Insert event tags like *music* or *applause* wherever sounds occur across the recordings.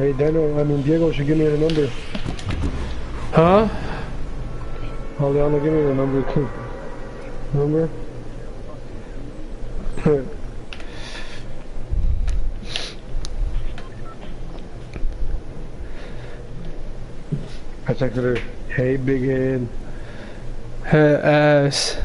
Hey, Daniel, I mean, Diego should give me the number. Huh? Juliana, give me the number too. Number? I texted her, hey, big head. Her ass.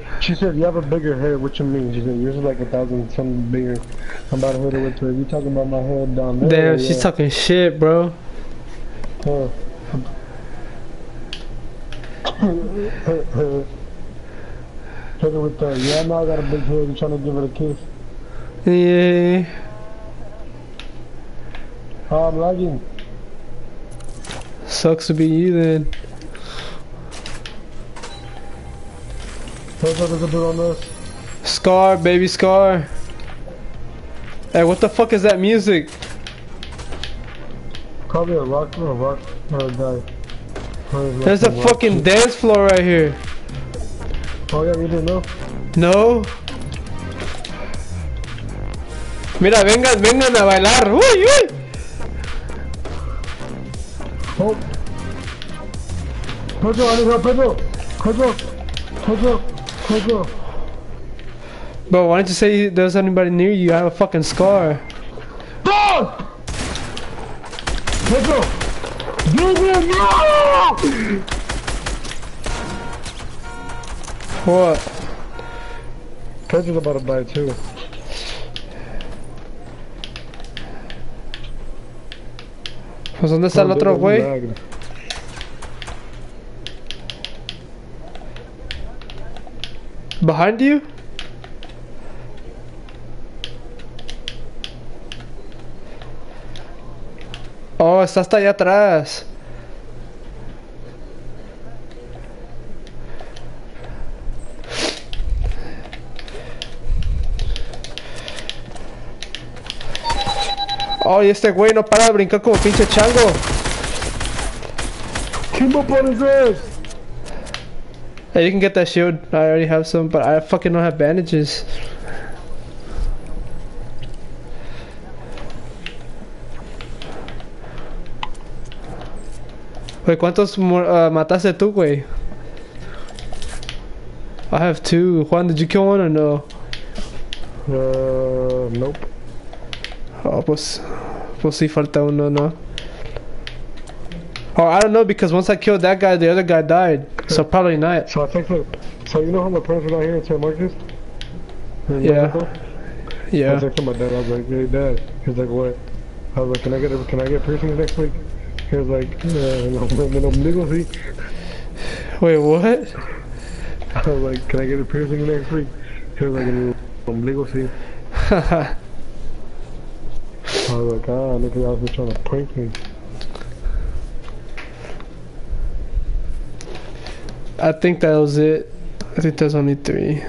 *laughs* she, said, you have a bigger hair, what you mean? She said, yours is like a thousand something bigger. I'm about to hit her with her. You talking about my head down there? Damn, she's yeah. talking shit, bro. Huh. Hit her with the, yeah, now I got a big head. You trying to give it a kiss? Yeah. Oh, I'm lagging. Sucks to be you then. What's up, is on? Scar, baby Scar. Hey, what the fuck is that music? Probably a rock or a rock or a guy. There's a fucking dance floor right here. Oh yeah, you didn't know? No. Mira, vengan, vengan a bailar. Uy, uy. Oh! Pedro, I need help, Pedro! Pedro! Pedro! Bro, why didn't you say there's anybody near you? I have a fucking scar. Dog! Pedro! Pedro, no! What? Pedro's about to die too. Pues ¿dónde está el otro güey? Behind you? Oh, está hasta allá atrás. Oh, y este güey no para de brincar como pinche chango. His ass! Hey, you can get that shield. I already have some, but I fucking don't have bandages. Wait, ¿cuántos uh, mataste tú, güey? I have two. Juan, did you kill one or no? Uh, nope. Oh, pues, pues sí falta uno, no? Oh, I don't know because once I killed that guy, the other guy died. So probably not. So I texted, so you know how my parents were not here in San Marcos? In Yeah. Mexico? I like, texted my dad, I was like, hey dad. He was like, what? I was like, can I get a, can I get piercings next week? He was like, uh, no, no, no. Wait, what? I was like, can I get a piercing next week? He was like, no, ombligo, sí. *laughs* I was like, ah, look that, was trying to prank me. I think that was it. I think there's only three.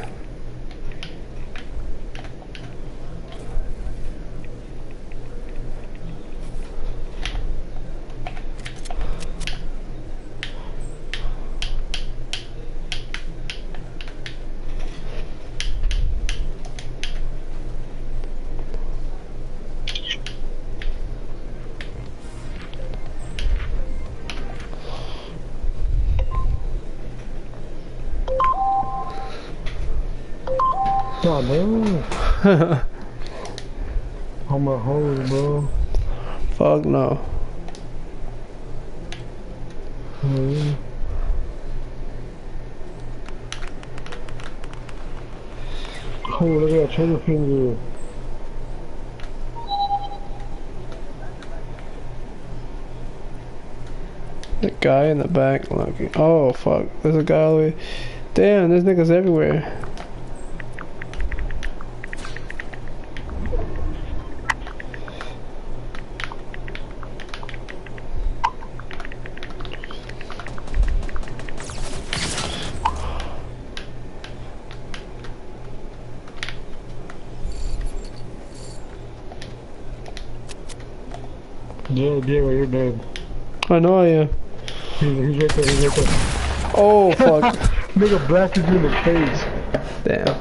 God *laughs* no. I'm a hoe, bro. Fuck no. Mm. Oh, look at that trigger finger. The guy in the back looking. Oh fuck. There's a guy all the way. Damn, there's niggas everywhere. Yeah, Diego, you're dead. I know I am. He's, he's right there, he's right there. Oh fuck. *laughs* Nigga blasted you in the face. Damn.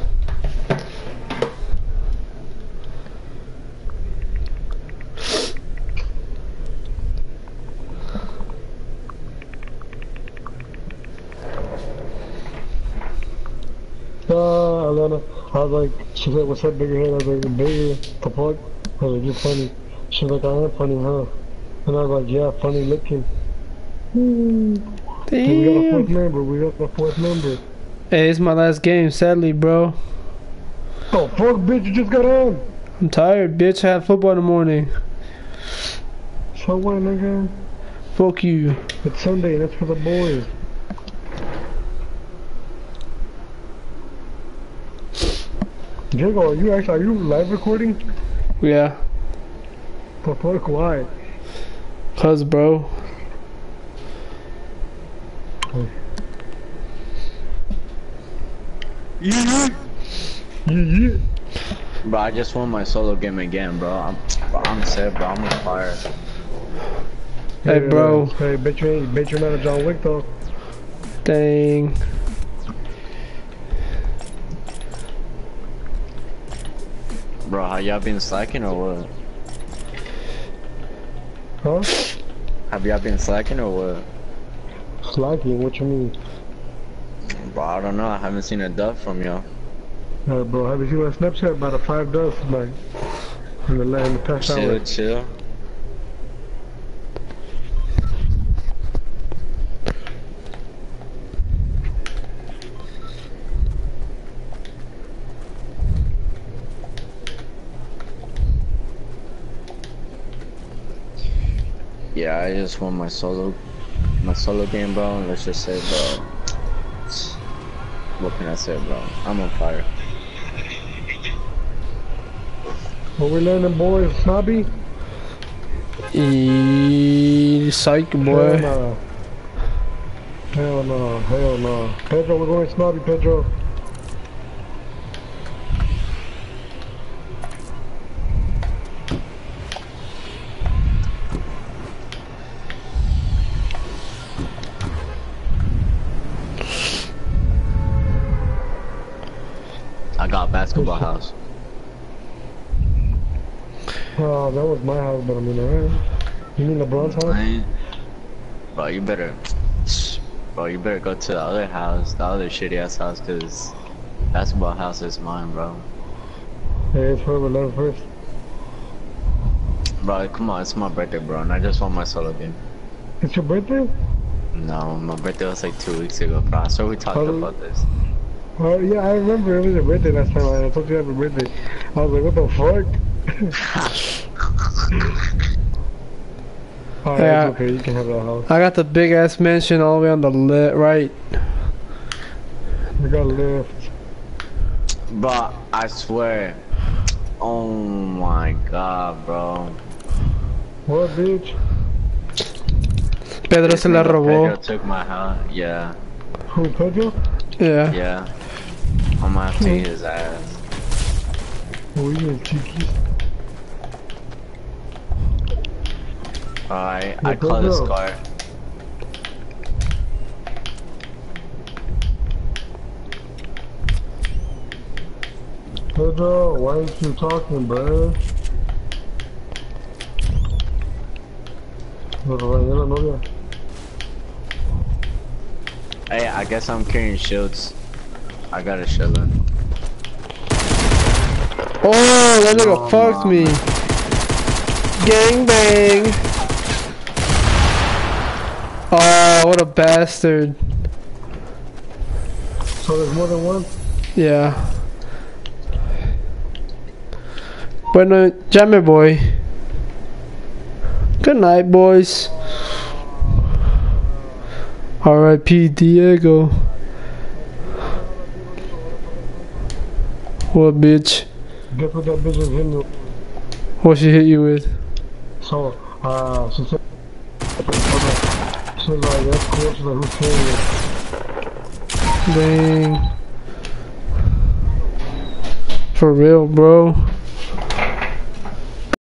Uh, Alana, I was like, she said, what's up, bigger head? I was like, bigger, the fuck? I was like, you're funny. She was like, I am funny, huh? And I was like, yeah, funny looking. Hmm. Hey, we got a fourth member, we got a fourth member. Hey, it's my last game, sadly, bro. Oh, fuck, bitch, you just got on. I'm tired, bitch. I have football in the morning. So what, nigga? Fuck you. It's Sunday, that's for the boys. Jago, are you actually, are you live recording? Yeah. The fuck, why? Cuz, bro. Yeah, yeah. Bro, I just won my solo game again, bro. I'm, bro, I'm set, bro. I'm on fire. Hey, bro. Hey, bet you ain't, bet you're not a John Wick though. Dang. Bro, how y'all been slacking or what? Huh? Have y'all been slacking or what? Slacking, what you mean? Bro, I don't know. I haven't seen a dub from y'all. Uh, bro, have you seen my Snapchat about a five dust like in the, in the past Chill, hour? chill. Yeah, I just won my solo, my solo game, bro. And let's just say, bro. What can I say, bro? I'm on fire. What we learning, boys? Snobby? E psych, boy. Hell no. Hell no. Hell no. Pedro, we're going snobby, Pedro. Basketball house. Oh, that was my house, but I mean, alright. You mean LeBron's house? Man. Bro, you better, bro, you better go to the other house, the other shitty ass house, cause basketball house is mine, bro. Hey, it's forever love first. Bro, come on, it's my birthday, bro, and I just want my solo game. It's your birthday? No, my birthday was like two weeks ago, bro. I swear we talked about this. Oh, yeah, I remember it was your birthday last time. I told you happy birthday. I was like, what the fuck? *laughs* Alright, Yeah. okay. You can have that house. I got the big ass mansion all the way on the left, right. We got lift. But I swear, oh my god, bro. What, bitch? Pedro se la Pedro took my house. Yeah, Who, Pedro? Yeah. yeah. I'm gonna have to eat his ass. Oh, you cheeky. Alright, Yeah, I call the Pedro. scar. Pedro, why ain't you talking, bruh? Pero vaya la novia. Hey, I guess I'm carrying shields. I got a shield. in. Oh, that nigga oh, fucked me. Gang bang. Oh, what a bastard. So there's more than one? Yeah. Bueno, ya me voy. Good night, boys. R.I.P. Diego. What bitch? Guess what that bitch hitting you? What she hit you with? So, uh, she said, she was like, that's cool. She's like, who's carrying it? Dang. For real, bro.